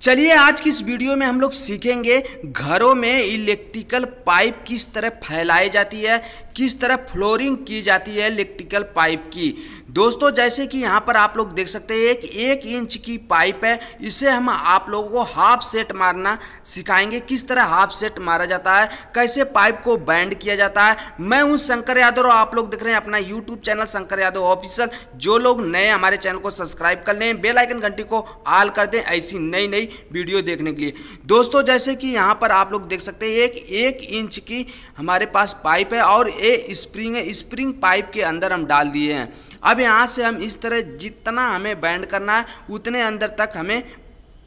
चलिए आज की इस वीडियो में हम लोग सीखेंगे घरों में इलेक्ट्रिकल पाइप किस तरह फैलाई जाती है किस तरह फ्लोरिंग की जाती है इलेक्ट्रिकल पाइप की? दोस्तों, जैसे कि यहाँ पर आप लोग देख सकते हैं, एक एक इंच की पाइप है। इसे हम आप लोगों को हाफ़ सेट मारना सिखाएँगे। किस तरह हाफ़ सेट मारा जाता है, कैसे पाइप को बैंड किया जाता है। मैं हूँ शंकर यादव और आप लोग देख रहे हैं अपना YouTube channel Shankar Yadav official. जो लोग नए हमारे चैनल को सब्सक्राइब कर लें। बेलाइकन घंटी को ऑल कर दें ऐसी नई नई वीडियो देखने के लिए। दोस्तों, जैसे कि यहाँ पर आप लोग देख सकते हैं, एक एक इंच की हमारे पास पाइप है और ये स्प्रिंग है, स्प्रिंग पाइप के अंदर हम डाल दिए हैं। अब यहाँ से हम इस तरह जितना हमें बैंड करना है, उतने अंदर तक हमें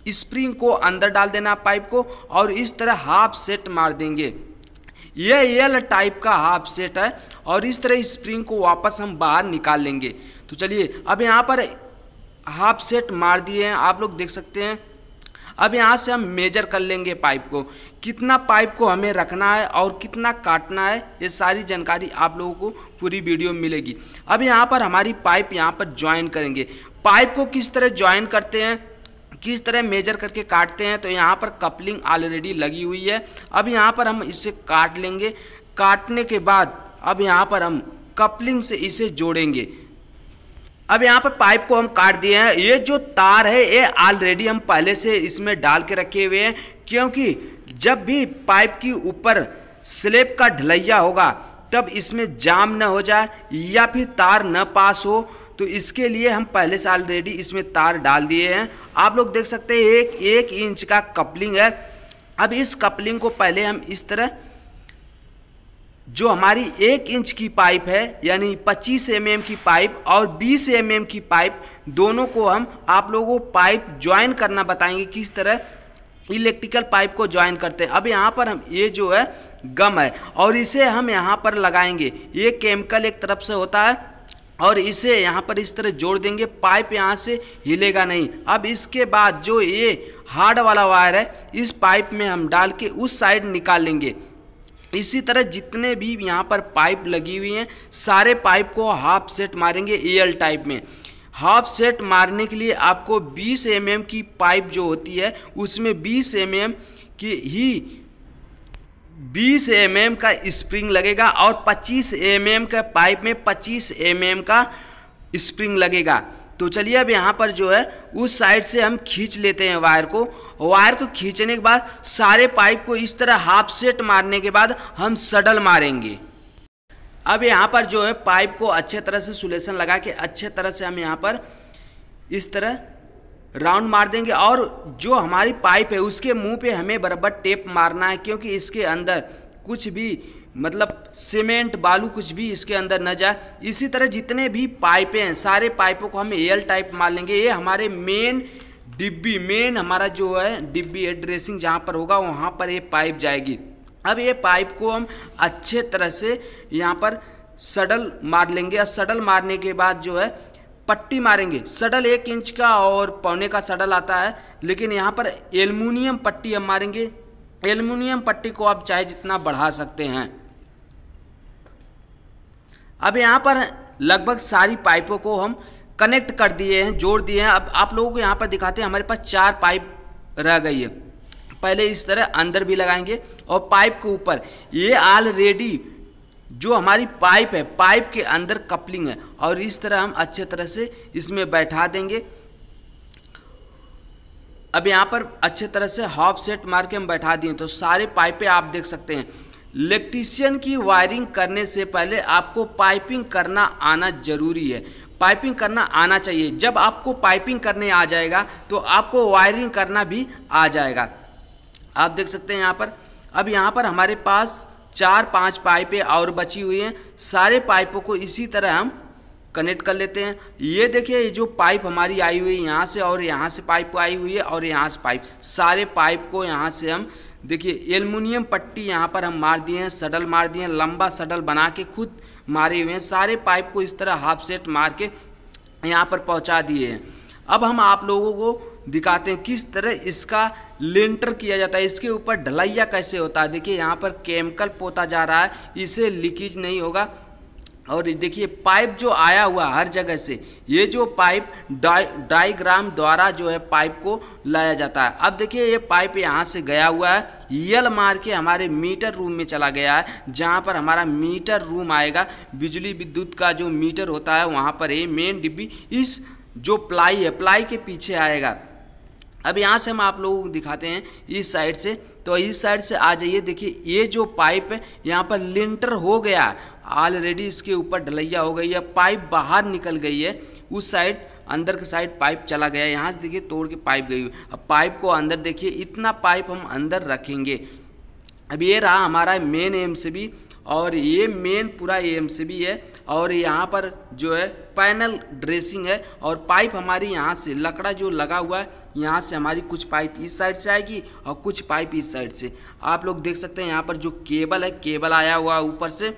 स्प्रिंग को अंदर डाल देना पाइप को और इस तरह हाफ़ सेट मार देंगे। यह एल टाइप का हाफ़ सेट है और इस तरह स्प्रिंग को वापस हम बाहर निकाल लेंगे। तो चलिए, अब यहाँ पर हाफ़ सेट मार दिए हैं, आप लोग देख सकते हैं। अब यहाँ से हम मेजर कर लेंगे पाइप को। कितना पाइप को हमें रखना है और कितना काटना है, ये सारी जानकारी आप लोगों को पूरी वीडियो में मिलेगी। अब यहाँ पर हमारी पाइप यहाँ पर ज्वाइन करेंगे। पाइप को किस तरह ज्वाइन करते हैं, किस तरह मेजर करके काटते हैं तो यहाँ पर कपलिंग ऑलरेडी लगी हुई है। अब यहाँ पर हम इसे काट लेंगे। काटने के बाद अब यहाँ पर हम कपलिंग से इसे जोड़ेंगे। अब यहाँ पर पाइप को हम काट दिए हैं। ये जो तार है, ये ऑलरेडी हम पहले से इसमें डाल के रखे हुए हैं, क्योंकि जब भी पाइप की ऊपर स्लेब का ढलैया होगा, तब इसमें जाम न हो जाए या फिर तार न पास हो तो इसके लिए हम पहले से ऑलरेडी इसमें तार डाल दिए हैं। आप लोग देख सकते हैं, एक एक इंच का कपलिंग है। अब इस कपलिंग को पहले हम इस तरह जो हमारी एक इंच की पाइप है, यानी 25 एम mm की पाइप और 20 एम mm की पाइप, दोनों को हम आप लोगों को पाइप ज्वाइन करना बताएँगे किस तरह इलेक्ट्रिकल पाइप को ज्वाइन करते हैं। अब यहाँ पर हम, ये जो है, गम है और इसे हम यहाँ पर लगाएँगे। ये केमिकल एक तरफ़ से होता है और इसे यहाँ पर इस तरह जोड़ देंगे, पाइप यहाँ से हिलेगा नहीं। अब इसके बाद जो ये हार्ड वाला वायर है, इस पाइप में हम डाल के उस साइड निकाल लेंगे। इसी तरह जितने भी यहाँ पर पाइप लगी हुई हैं, सारे पाइप को हाफ़ सेट मारेंगे एल टाइप में। हाफ़ सेट मारने के लिए आपको 20 एम mm की पाइप जो होती है, उसमें 20 एम mm की ही 20 एम mm का स्प्रिंग लगेगा और 25 एम mm का पाइप में 25 एम mm का स्प्रिंग लगेगा। तो चलिए अब यहाँ पर जो है, उस साइड से हम खींच लेते हैं वायर को। वायर को खींचने के बाद सारे पाइप को इस तरह हाफ़ सेट मारने के बाद हम सडल मारेंगे। अब यहाँ पर जो है पाइप को अच्छे तरह से सुलेशन लगा के अच्छे तरह से हम यहाँ पर इस तरह राउंड मार देंगे। और जो हमारी पाइप है, उसके मुँह पे हमें बराबर टेप मारना है, क्योंकि इसके अंदर कुछ भी मतलब सीमेंट, बालू कुछ भी इसके अंदर न जाए। इसी तरह जितने भी पाइपें हैं, सारे पाइपों को हम एल टाइप मार लेंगे। ये हमारे मेन डिब्बी मेन हमारा जो है, डिब्बी है ड्रेसिंग जहाँ पर होगा, वहाँ पर ये पाइप जाएगी। अब ये पाइप को हम अच्छे तरह से यहाँ पर सडल मार लेंगे। और सडल मारने के बाद जो है, पट्टी मारेंगे। सडल एक इंच का और पौने का सडल आता है, लेकिन यहाँ पर एलमिनियम पट्टी हम मारेंगे। एलमिनियम पट्टी को आप चाहे जितना बढ़ा सकते हैं। अब यहाँ पर लगभग सारी पाइपों को हम कनेक्ट कर दिए हैं, जोड़ दिए हैं। अब आप लोगों को यहाँ पर दिखाते हैं, हमारे पास चार पाइप रह गई है। पहले इस तरह अंदर भी लगाएँगे और पाइप के ऊपर। ये ऑलरेडी जो हमारी पाइप है, पाइप के अंदर कपलिंग है और इस तरह हम अच्छे तरह से इसमें बैठा देंगे। अब यहाँ पर अच्छे तरह से हाफ़ सेट मार के हम बैठा दिए तो सारे पाइपें आप देख सकते हैं। इलेक्ट्रीशियन की वायरिंग करने से पहले आपको पाइपिंग करना आना ज़रूरी है। पाइपिंग करना आना चाहिए। जब आपको पाइपिंग करने आ जाएगा तो आपको वायरिंग करना भी आ जाएगा। आप देख सकते हैं यहाँ पर। अब यहाँ पर हमारे पास चार पाँच पाइपें और बची हुई हैं। सारे पाइपों को इसी तरह हम कनेक्ट कर लेते हैं। ये देखिए, ये जो पाइप हमारी आई हुई है, यहाँ से और यहाँ से पाइप आई हुई है और यहाँ से पाइप। सारे पाइप को यहाँ से हम, देखिए एलमिनियम पट्टी यहाँ पर हम मार दिए हैं सडल मार दिए हैं, लंबा सडल बना के खुद मारे हुए हैं। सारे पाइप को इस तरह हाफ़ सेट मार के यहाँ पर पहुँचा दिए हैं। अब हम आप लोगों को दिखाते हैं किस तरह इसका लेंटर किया जाता है। इसके ऊपर ढलैया कैसे होता है? देखिए, यहाँ पर केमिकल पोता जा रहा है। इसे लीकेज नहीं होगा। और देखिए, पाइप जो आया हुआ हर जगह से, ये जो पाइप डाई डाईग्राम द्वारा जो है पाइप को लाया जाता है। अब देखिए, ये पाइप यहाँ से गया हुआ है, यल मार के हमारे मीटर रूम में चला गया है, जहाँ पर हमारा मीटर रूम आएगा। बिजली विद्युत का जो मीटर होता है, वहाँ पर ये मेन डिब्बी इस जो प्लाई है, प्लाई के पीछे आएगा। अब यहाँ से हम आप लोगों को दिखाते हैं, इस साइड से। तो इस साइड से आ जाइए, देखिए, ये जो पाइप है, यहाँ पर लिंटर हो गया। ऑलरेडी इसके ऊपर ढलैया हो गई है, पाइप बाहर निकल गई है, उस साइड, अंदर के साइड पाइप चला गया यहाँ से देखिए तोड़ के पाइप गई हुई। अब पाइप को अंदर देखिए, इतना पाइप हम अंदर रखेंगे। अब ये रहा हमारा मेन एम से भी, और ये मेन पूरा एम से भी है, और यहाँ पर जो है पैनल ड्रेसिंग है, और पाइप हमारी यहाँ से, लकड़ा जो लगा हुआ है, यहाँ से हमारी कुछ पाइप इस साइड से आएगी, और कुछ पाइप इस साइड से। आप लोग देख सकते हैं यहाँ पर जो केबल है, केबल आया हुआ ऊपर से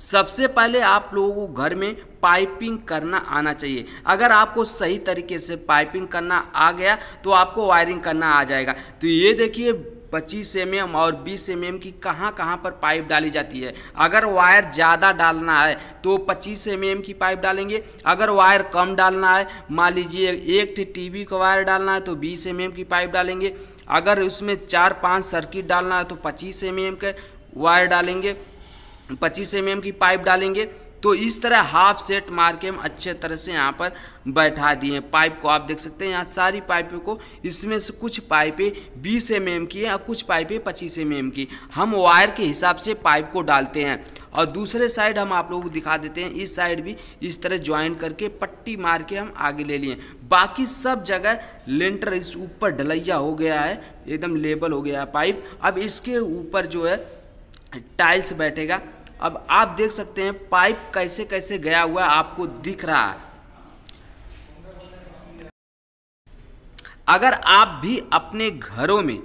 सबसे पहले आप लोगों को घर में पाइपिंग करना आना चाहिए। अगर आपको सही तरीके से पाइपिंग करना आ गया तो आपको वायरिंग करना आ जाएगा। तो ये देखिए, पच्चीस एम mm और बीस एम mm की कहाँ कहाँ पर पाइप डाली जाती है। अगर वायर ज़्यादा डालना है तो पच्चीस एम mm की पाइप डालेंगे। अगर वायर कम डालना है, मान लीजिए एक टीवी का वायर डालना है तो बीस एम mm की पाइप डालेंगे। अगर उसमें चार पाँच सर्किट डालना है तो पच्चीस एम mm के वायर डालेंगे। पच्चीस एम की पाइप डालेंगे तो इस तरह हाफ़ सेट मार के हम अच्छे तरह से यहाँ पर बैठा दिए पाइप को आप देख सकते हैं, यहाँ सारी पाइपों को, इसमें से कुछ पाइपें 20 एम की हैं और कुछ पाइपें 25 एम की। हम वायर के हिसाब से पाइप को डालते हैं और दूसरे साइड हम आप लोगों को दिखा देते हैं, इस साइड भी इस तरह ज्वाइन करके पट्टी मार के हम आगे ले लिए बाकी सब जगह लेंटर इस ऊपर ढलैया हो गया है, एकदम लेबल हो गया है पाइप। अब इसके ऊपर जो है टाइल्स बैठेगा। अब आप देख सकते हैं, पाइप कैसे कैसे गया हुआ आपको दिख रहा है। अगर आप भी अपने घरों में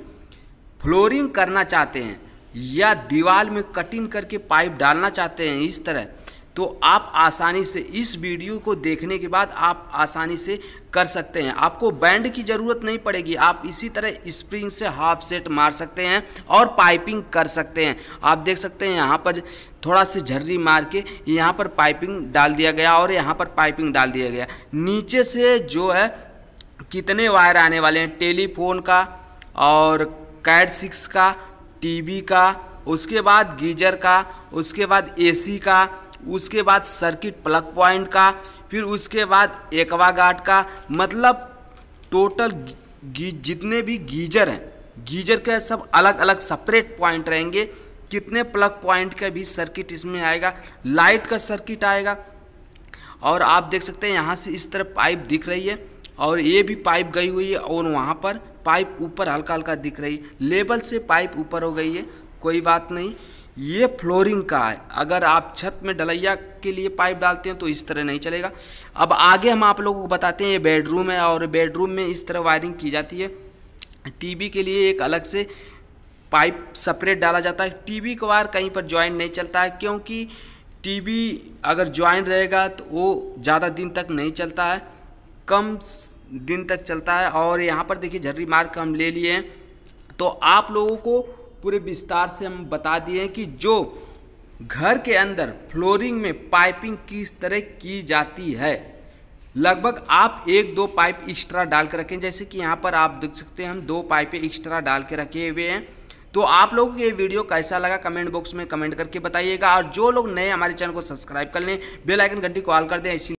फ्लोरिंग करना चाहते हैं या दीवार में कटिंग करके पाइप डालना चाहते हैं, इस तरह तो आप आसानी से इस वीडियो को देखने के बाद आप आसानी से कर सकते हैं। आपको बैंड की ज़रूरत नहीं पड़ेगी। आप इसी तरह स्प्रिंग से हाफ़ सेट मार सकते हैं और पाइपिंग कर सकते हैं। आप देख सकते हैं यहाँ पर थोड़ा सी झर्री मार के यहाँ पर पाइपिंग डाल दिया गया और यहाँ पर पाइपिंग डाल दिया गया। नीचे से जो है, कितने वायर आने वाले हैं? टेलीफोन का और कैट सिक्स का, टीवी का, उसके बाद गीजर का, उसके बाद एसी का उसके बाद सर्किट प्लग पॉइंट का, फिर उसके बाद एकवा गार्ड का मतलब टोटल जितने भी गीजर हैं, गीजर के सब अलग अलग सेपरेट पॉइंट रहेंगे। कितने प्लग पॉइंट का भी सर्किट इसमें आएगा लाइट का सर्किट आएगा। और आप देख सकते हैं यहाँ से इस तरह पाइप दिख रही है, और ये भी पाइप गई हुई है, और वहाँ पर पाइप ऊपर हल्का हल्का दिख रही है। लेबल से पाइप ऊपर हो गई है, कोई बात नहीं। ये फ्लोरिंग का है। अगर आप छत में डलैया के लिए पाइप डालते हैं तो इस तरह नहीं चलेगा। अब आगे हम आप लोगों को बताते हैं, ये बेडरूम है और बेडरूम में इस तरह वायरिंग की जाती है। टीवी के लिए एक अलग से पाइप सेपरेट डाला जाता है। टीवी का वायर कहीं पर ज्वाइन नहीं चलता है, क्योंकि टीवी अगर ज्वाइन रहेगा तो वो ज़्यादा दिन तक नहीं चलता है, कम दिन तक चलता है। और यहाँ पर देखिए झर्री मार्क हम ले लिए हैं। तो आप लोगों को पूरे विस्तार से हम बता दिए हैं कि जो घर के अंदर फ्लोरिंग में पाइपिंग किस तरह की जाती है, लगभग आप एक दो पाइप एक्स्ट्रा डाल के रखें। जैसे कि यहाँ पर आप देख सकते हैं, हम दो पाइपें एक्स्ट्रा डाल के रखे हुए हैं। तो आप लोगों को ये वीडियो कैसा लगा कमेंट बॉक्स में कमेंट करके बताइएगा। और जो लोग नए हमारे चैनल को सब्सक्राइब कर लें, बेल आइकन घंटी को ऑल कर दें इसी